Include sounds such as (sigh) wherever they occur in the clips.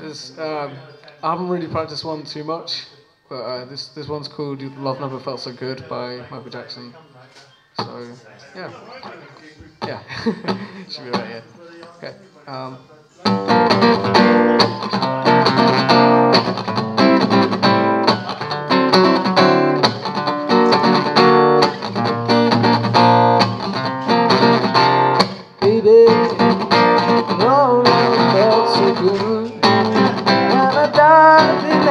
This um, I haven't really practiced one too much, but uh, this this one's called "Love Never Felt So Good" by Michael Jackson. So yeah, yeah, (laughs) should be right here. Okay. Um.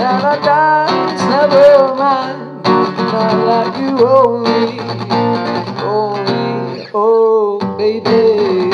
and I die. Never mind. not like you only, only, oh baby.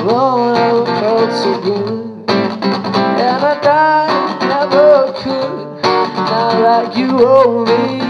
Alone I felt so good, and I died, never could, not like you only.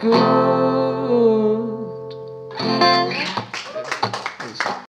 good.